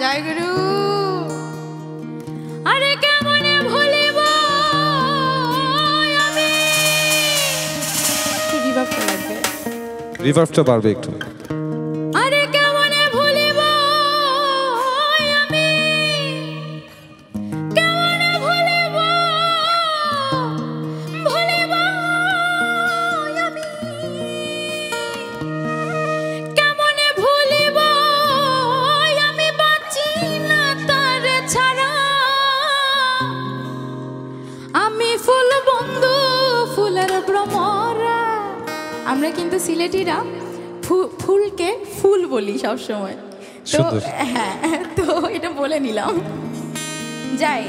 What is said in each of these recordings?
জয় গুরু। আরে কেমনে ভুলিব আমি? রিভার্বটা লাগবে? পারবে একটু। ছেলেটিরা ফুলকে ফুল বলি সবসময়। তো হ্যাঁ তো এটা বলে নিলাম। যাই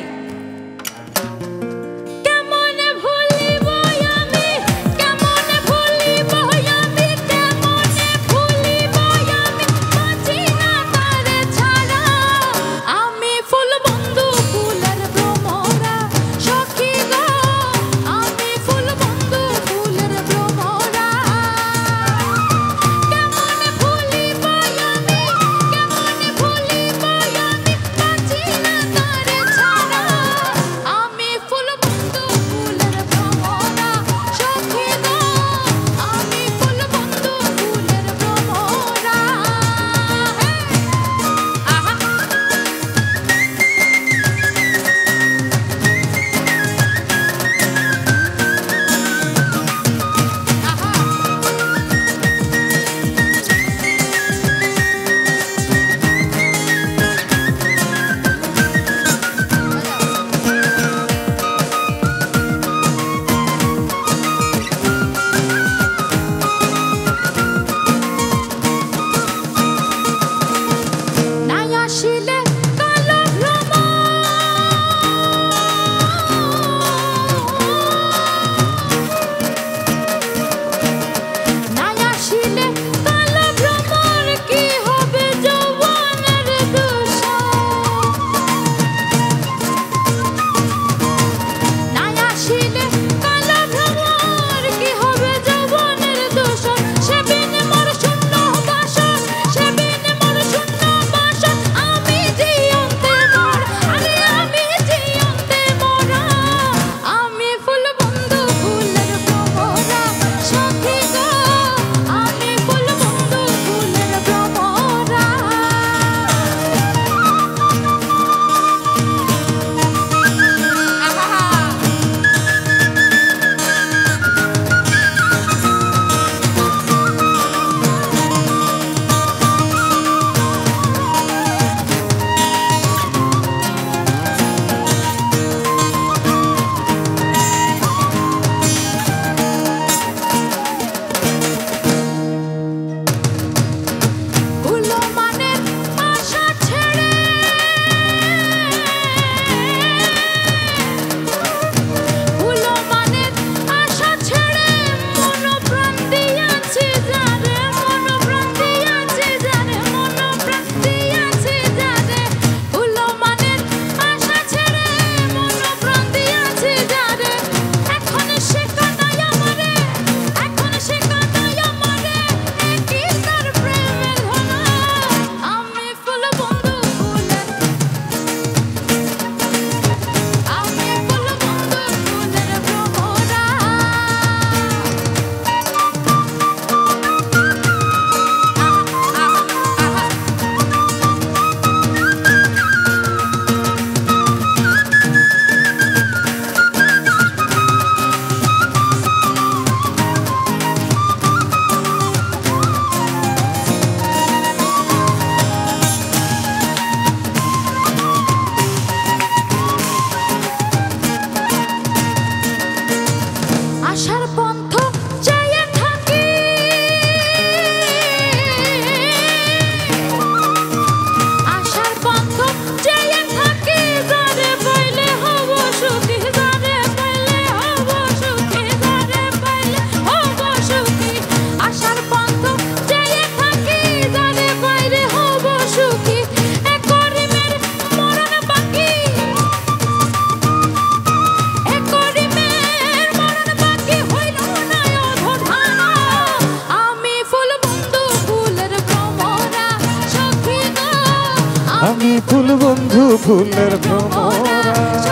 বন্ধু ফুলের ভ্রমরা